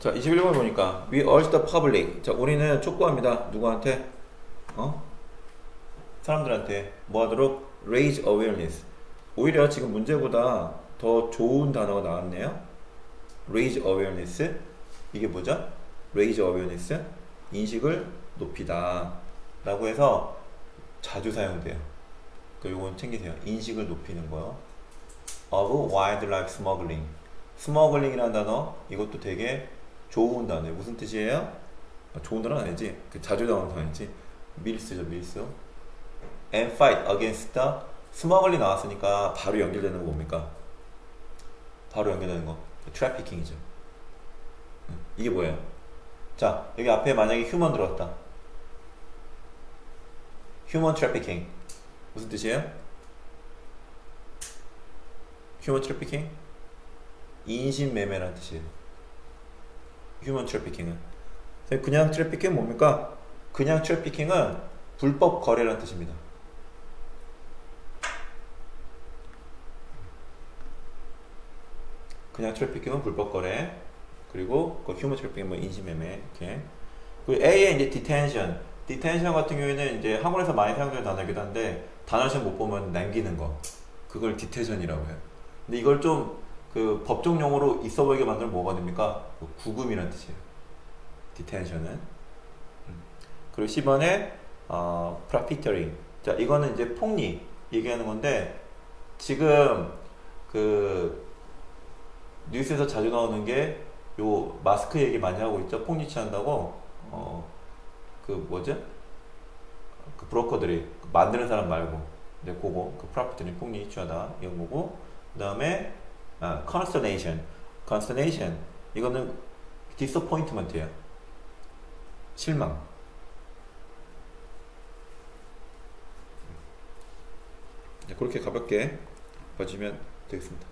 자, 21번 보니까 we urge the public. 자, 우리는 촉구합니다. 누구한테? 어? 사람들한테 뭐 하도록? raise awareness. 오히려 지금 문제보다 더 좋은 단어가 나왔네요. raise awareness. 이게 뭐죠? raise awareness. 인식을 높이다. 라고 해서 자주 사용돼요. 그 요건 챙기세요. 인식을 높이는 거요. of wildlife smuggling. smuggling이라는 단어 이것도 되게 좋은 단어예요. 무슨 뜻이에요? 아, 좋은 단어는 아니지. 그 자주 나오는 단어이지. 밀수죠, 밀수. And fight against the smuggling 나왔으니까 바로 연결되는 거 뭡니까? 바로 연결되는 거. trafficking이죠. 이게 뭐예요? 자, 여기 앞에 만약에 human 들어왔다. Human trafficking. 무슨 뜻이에요? Human trafficking? 인신매매라는 뜻이에요. Human trafficking은. 그냥 trafficking은 뭡니까? 그냥 trafficking은 불법 거래라는 뜻입니다. 그냥 trafficking은 불법 거래. 그리고 그 human trafficking 뭐 인신매매 이렇게. 그 A의 이제 detention. Detention 같은 경우에는 이제 학원에서 많이 사용되는 단어이기도 한데 단어 시험 못 보면 남기는 거. 그걸 detention이라고 해요. 근데 이걸 좀 그 법정 용어로 있어 보이게 만들면 뭐가 됩니까? 그 구금이라는 뜻이에요. Detention은. 음. 그리고 10번에 어, profiteering. 자, 이거는 이제 폭리 얘기하는 건데 지금 그 뉴스에서 자주 나오는 게 요 마스크 얘기 많이 하고 있죠. 폭리 취한다고 어 그 뭐죠? 그 브로커들이 만드는 사람 말고 이제 그거 그 프로피트니 폭리 취하다 이런 거고 그다음에 아, consternation, consternation 이거는 disappointment예요. 실망. 그렇게 가볍게 봐주면 되겠습니다.